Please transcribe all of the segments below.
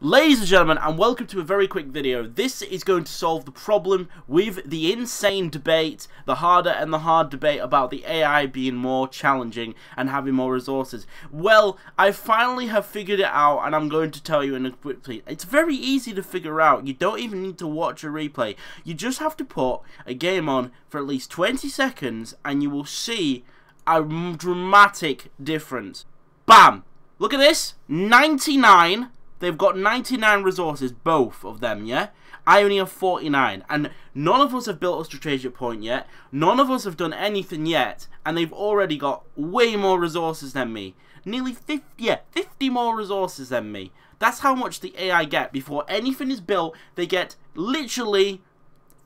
Ladies and gentlemen, and welcome to a very quick video. This is going to solve the problem with the insane debate, the harder and the hard debate about the AI being more challenging and having more resources. Well, I finally have figured it out, and I'm going to tell you in a quick plea. It's very easy to figure out. You don't even need to watch a replay. You just have to put a game on for at least 20 seconds, and you will see a dramatic difference. Bam! Look at this. 99 They've got 99 resources, both of them, yeah? I only have 49, and none of us have built a strategic point yet. None of us have done anything yet, and they've already got way more resources than me. Nearly 50, yeah, 50 more resources than me. That's how much the AI get. Before anything is built, they get literally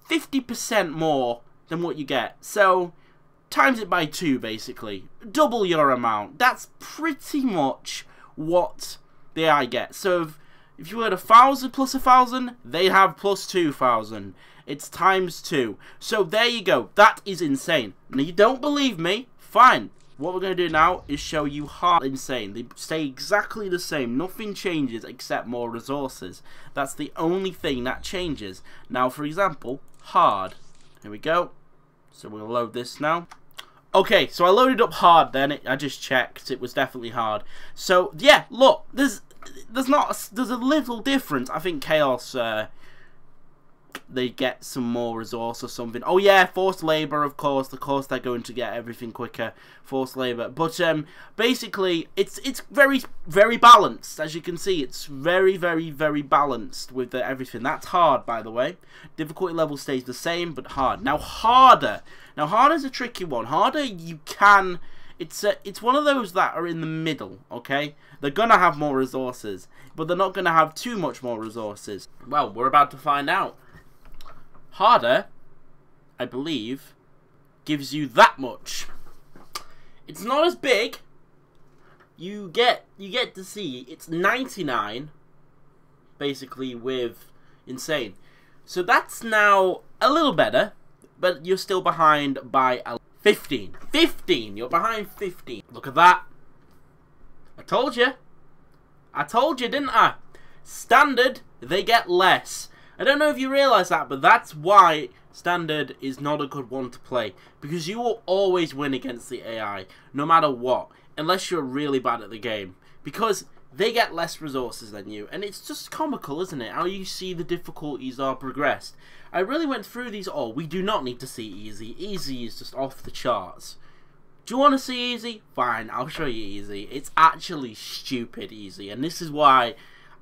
50% more than what you get. So, times it by two, basically. Double your amount. That's pretty much what the AI get. So if, if you had a thousand plus a thousand, they have plus two thousand. It's times two. So there you go. That is insane. Now you don't believe me? Fine. What we're going to do now is show you hard insane. They stay exactly the same. Nothing changes except more resources. That's the only thing that changes. Now, for example, hard. Here we go. So we'll load this now. Okay, so I loaded up hard then. I just checked. It was definitely hard. So, yeah, look. There's there's not... A, there's a little difference. I think Chaos... Uh, they get some more resource or something. Oh yeah, forced labour, of course. Of course, they're going to get everything quicker. Forced labour, but um, basically, it's it's very very balanced. As you can see, it's very very very balanced with the, everything. That's hard, by the way. Difficulty level stays the same, but hard. Now harder. Now harder is a tricky one. Harder, you can. It's a, it's one of those that are in the middle. Okay, they're gonna have more resources, but they're not gonna have too much more resources. Well, we're about to find out. Harder, I believe, gives you that much. It's not as big. You get you get to see it's 99 basically with insane. So that's now a little better, but you're still behind by 15. 15. You're behind 15. Look at that. I told you. I told you, didn't I? Standard, they get less. I don't know if you realise that, but that's why Standard is not a good one to play. Because you will always win against the AI, no matter what. Unless you're really bad at the game. Because they get less resources than you. And it's just comical, isn't it? How you see the difficulties are progressed. I really went through these all. We do not need to see easy. Easy is just off the charts. Do you want to see easy? Fine, I'll show you easy. It's actually stupid easy. And this is why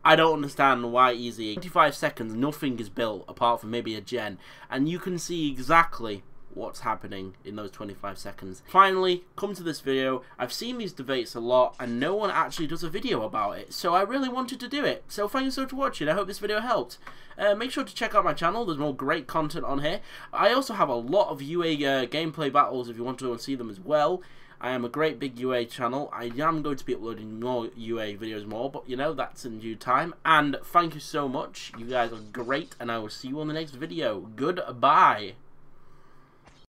I don't understand why easy. 25 seconds, nothing is built apart from maybe a gen, and you can see exactly what's happening in those 25 seconds. Finally, come to this video. I've seen these debates a lot, and no one actually does a video about it, so I really wanted to do it. So thank you so much for watching. I hope this video helped. Uh, make sure to check out my channel. There's more great content on here. I also have a lot of UA uh, gameplay battles if you want to go and see them as well. I am a great big UA channel. I am going to be uploading more UA videos more, but you know, that's in due time. And thank you so much. You guys are great, and I will see you on the next video. Goodbye.